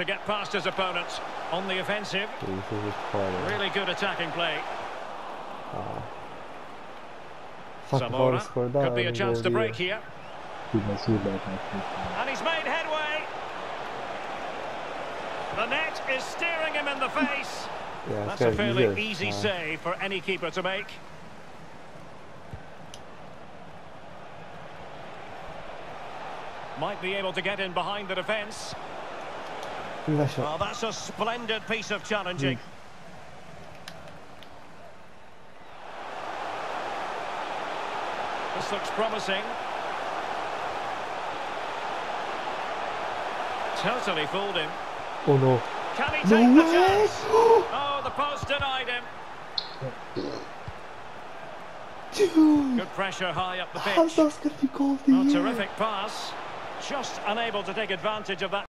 to get past his opponents. On the offensive, Really good attacking play. Zamora scordare could be a chance to break here. Prima sulla partita. And he's made headway. The net is staring him in the face. Yeah, That's a fairly easy Ja. save for any keeper to make. Might be able to get in behind the defence. Lascia. Well, that's a splendid piece of challenging. Mm. This looks promising. Totally fooled him. Oh no. Can he No take the way! chance? Oh, the post denied him. Dude! Good pressure high up the pitch. Han ska bli goal the Oh, terrific pass. Just unable to take advantage of that.